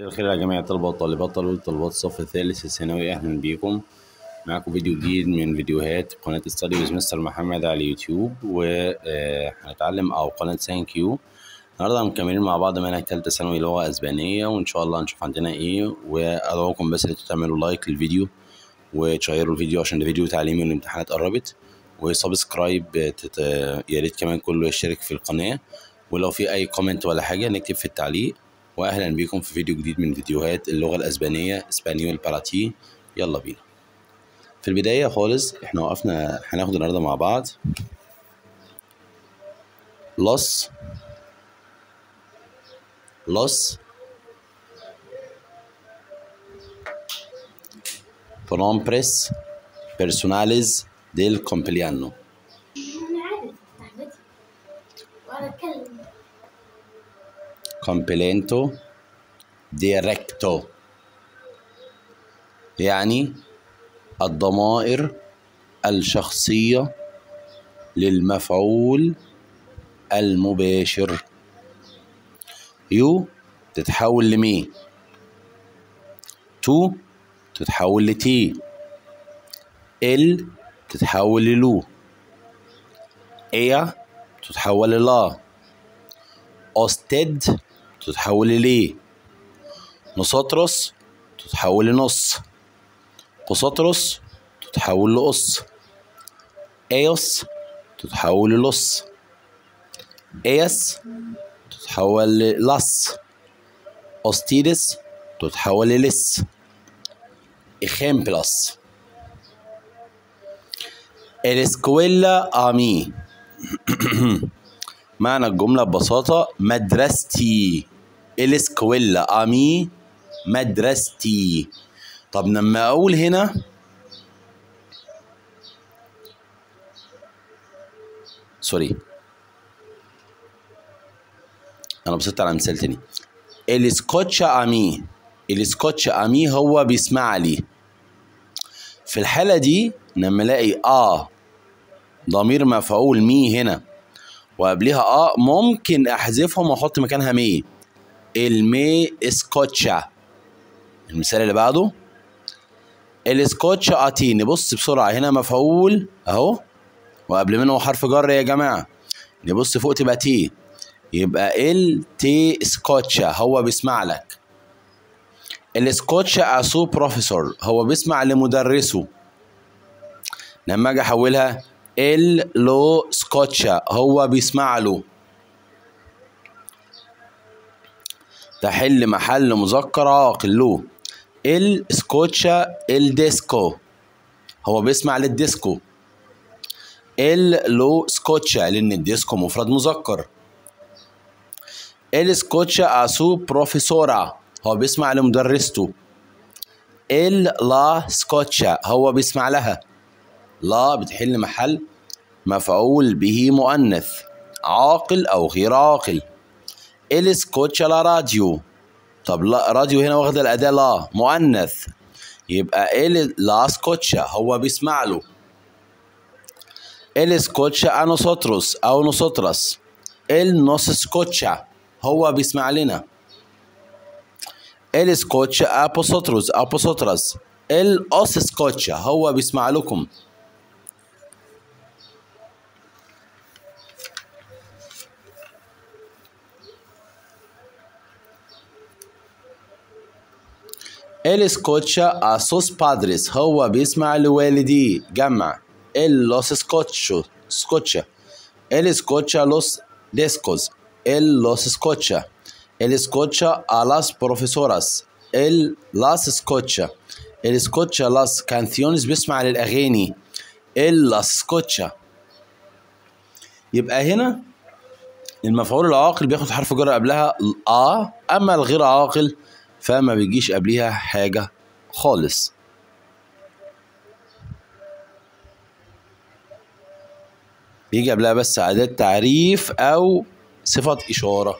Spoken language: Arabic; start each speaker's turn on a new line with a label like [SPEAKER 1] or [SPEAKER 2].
[SPEAKER 1] مساء الخير يا جميع الطلبة والطالبات طلبة وطالبات الصف الثالث الثانوي أهلا بيكم. معاكم فيديو جديد من فيديوهات قناة study with Mister محمد على اليوتيوب وهنتعلم أو قناة thank you النهاردة مكملين مع بعض منهج تالتة ثانوي لغة أسبانية وإن شاء الله هنشوف عندنا إيه. وأدعوكم بس إن تعملوا like للفيديو وت share وا الفيديو عشان ده فيديو تعليمي والامتحانات قربت. و subscribe تت... يا ريت كمان كله يشترك في القناة. ولو في أي comment ولا حاجة نكتب في التعليق. واهلا بيكم في فيديو جديد من فيديوهات اللغة الأسبانية español para ti يلا بينا. في البداية خالص إحنا وقفنا هناخد النهارده مع بعض. Los. Los. Pronombres personales del compleanno complemento directo. يعني الضمائر الشخصية للمفعول المباشر. يو تتحول لمي tú تتحول ل te él تتحول ل lo ella تتحول ل la usted تتحول ل le nosotros تتحول ل nos vosotros تتحول ل os ellos تتحول ل los ellas تتحول للص أستيدس تتحول للس ejemplos الاسكويلا آمي. معنى الجملة ببساطة مدرستي. الاسكويلا آمي مدرستي. طب لما أقول هنا. sorry أنا بصيت على مثال تاني الاسكوتشا آمي. الاسكوتشا آمي هو بيسمع لي. في الحالة دي لما الاقي a ضمير مفعول mí هنا. وقبلها a ممكن أحذفهم وأحط مكانها me. él me escucha. المثال اللي بعده. él escucha a ti نبص بسرعة هنا مفعول أهو. وقبل منه حرف جر يا جماعة. نبص فوق تبقى te يبقى él te escucha هو بيسمع لك. él escucha a su profesor هو بيسمع لمدرسه. لما أجي أحولها él lo escucha هو بيسمع له. تحل محل مذكر عاقل له él escucha el disco هو بيسمع لل disco. él lo escucha لأن ال disco مفرد مذكر. él escucha a su profesora هو بيسمع لمدرسته. él la escucha هو بيسمع لها. la بتحل محل مفعول به مؤنث. عاقل أو غير عاقل. él escucha la radio. طب la radio هنا واخده الأداة la مؤنث. يبقى ال لا سكوتشا هو بيسمع له. ال سكوتشا أنوسوتروس أو نوسوترس. إل نوس سكوتشا هو بيسمع لنا. ال سكوتشا أبوسوتروس أبوسوترس. إل اوس سكوتشا هو بيسمع لكم. él escucha a sus padres هو بيسمع لوالديه جمع él los escucho escucha él escucha los discos él los escucha él escucha a las profesoras él las escucha él escucha las canciones بيسمع للاغاني él las escucha يبقى هنا المفعول العاقل بياخد حرف جر قبلها آ. أما الغير عاقل فما بيجيش قبليها حاجة خالص. بيجي قبلها بس أداة تعريف أو صفة إشارة.